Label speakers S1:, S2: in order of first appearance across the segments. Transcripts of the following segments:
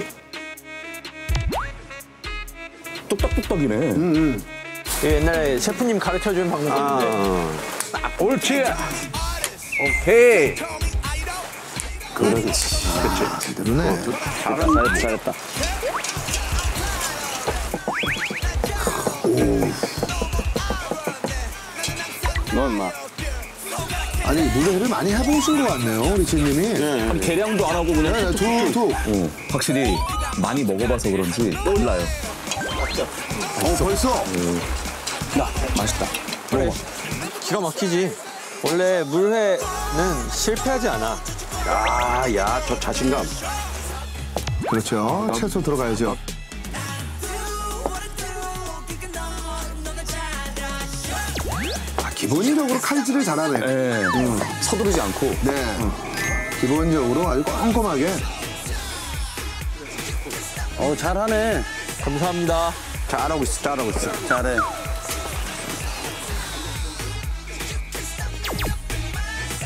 S1: 뚝딱뚝딱이네.
S2: 음,
S3: 이게 옛날에 셰프님 가르쳐준 방법인데
S2: 옳지. 오케이.
S4: 제대로네.
S1: 잘했다, 잘했다. 넌 막.
S4: 아니 노래를 많이 해보신 것 같네요 우리 지님이.
S1: 한 계량도 안 하고 그냥.
S4: 네, 툭 툭.
S1: 어, 확실히 많이 먹어봐서 그런지 몰라요.
S4: 어 벌써.
S1: 맛있다.
S3: 그래 기가 막히지 원래 물회는 실패하지 않아
S2: 아, 야, 저 자신감.
S4: 그렇죠. 채소 들어가야죠. 기본적으로 칼질을 잘하네.
S1: 예. 서두르지 않고.
S4: 네. 기본적으로 아주 꼼꼼하게.
S2: 어, 잘하네.
S3: 감사합니다
S2: 잘하고 있어, 잘하고 있어. 잘해.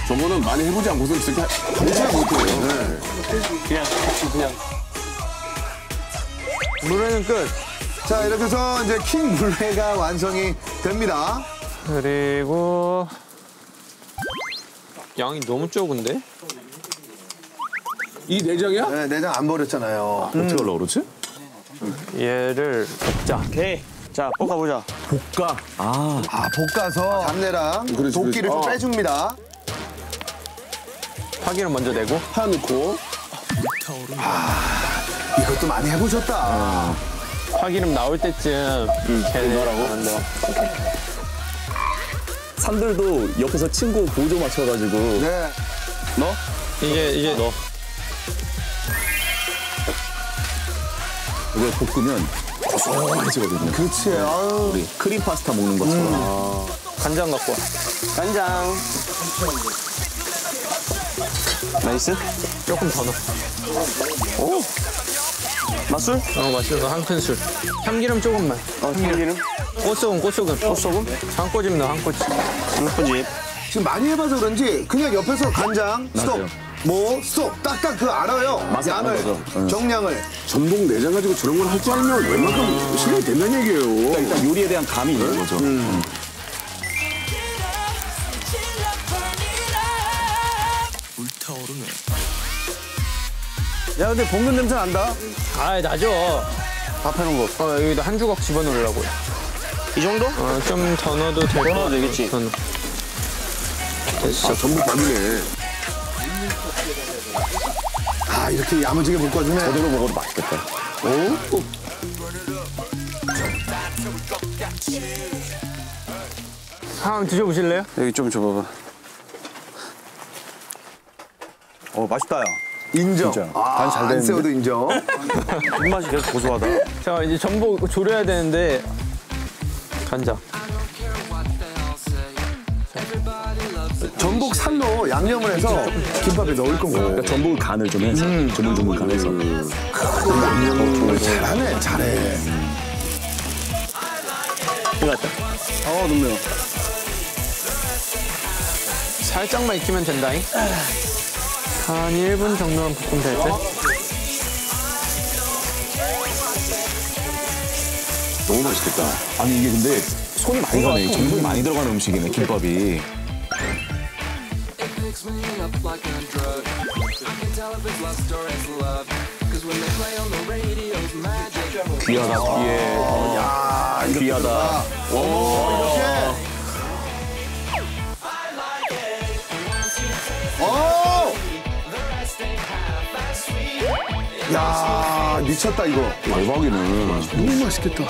S2: 저거는 많이 해보지 않고서 이렇게 한시간 못해요.
S3: 그냥 그냥 물회는 끝
S4: 자 이렇게 해서 이제 킹 물회가 완성이 됩니다.
S3: 그리고 양이 너무 적은데?
S2: 이 내장이야?
S4: 네, 내장 안 버렸잖아요.
S1: 어떻게 하려고 그러지?
S3: 얘를 볶자
S2: 오케이. 자, 볶아보자.
S1: 볶아. 아,
S4: 아 볶아서 잡내랑
S2: 그렇지,
S4: 도끼를 좀
S2: 그렇지. 어.
S4: 빼줍니다.
S3: 파기름 먼저 내고
S2: 파 넣고.
S4: 이것도 많이 해보셨다.
S3: 파기름 나올 때쯤 걔네 넣으라고?
S1: 산들도 옆에서 친구 보조 맞춰가지고.
S4: 네.
S2: 넣어?
S3: 이게 이게 넣어
S1: 이걸 볶으면 고소해지거든요.
S4: 그렇지. 아유.
S1: 우리 크림 파스타 먹는 것처럼.
S3: 간장 갖고 와
S2: 간장. nice.
S3: 조금 더 넣어
S2: 오. 맛술?
S3: 어 맛있어 한 큰술 참기름 조금만
S2: 어, 참기름.
S3: 꽃소금 꽃소금
S2: 꽃소금?
S3: 한 꼬집 넣어 한 꼬집
S2: 한 꼬집.
S4: 지금 많이 해봐서 그런지 그냥 옆에서 간장, 스톱,
S1: 맞아요.
S4: 뭐, 스톱, 딱딱 그 알아요.
S1: 맛을
S4: 양을.
S1: 응.
S4: 정량을.
S2: 전복 내장 가지고 저런 걸 할 줄 알면 웬만큼 실력이 된다는 얘기예요.
S1: 일단 요리에 대한 감이 있는 거죠.
S2: 야, 근데 볶는 냄새 난다.
S3: 아 나죠
S2: 밥 해놓은 거.
S3: 어 여기다 한 주걱 집어넣으려고
S2: 이 정도?
S3: 어좀 더 넣어도 될것 같아
S2: 넣어도 되겠지.
S3: 더 넣어.
S2: 아, 전복 밥이네.
S4: 아, 이렇게 야무지게 볶아주네.
S1: 저대로 먹어도 맛있겠다.
S3: 한번 드셔보실래요?
S2: 여기 좀 줘봐봐. 어, 맛있다, 야.
S4: 인정.
S1: 진짜.
S4: 아,
S2: 간이
S4: 잘안
S2: 됐는데?
S4: 세워도 인정.
S2: 입맛이 계속 고소하다.
S3: 자 이제 전복 졸여야 되는데 간장
S4: 전복 살로 양념을 해서 김밥에 넣을 건가요?
S1: 그러니까 전복을 간을 좀 해서. 조물조물 간해서.
S4: 잘하네, 잘해.
S2: 어, 너무 매워.
S3: 살짝만 익히면 된다잉 한 1분 정도만 볶으면 될 듯?
S2: 너무 맛있겠다.
S1: 아니 이게 근데 손이 많이 가네. 전복이 많이 들어가는 음식이네, 김밥이. 귀하다. 예. 야, 귀하다.
S4: 어! 야, 미쳤다, 이거.
S2: 대박이네.
S4: 너무 맛있겠다.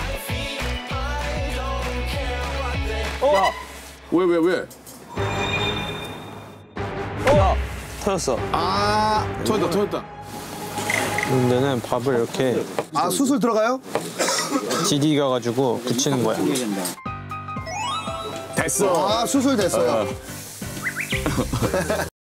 S2: 왜, 왜, 왜?
S3: 터졌어
S4: 아,
S2: 터졌다, 터졌다.
S3: 근데는 밥을 이렇게
S4: 아, 수술 들어가요?
S3: 디디가가지고 붙이는 거야
S1: 됐어.
S4: 아, 수술 됐어요.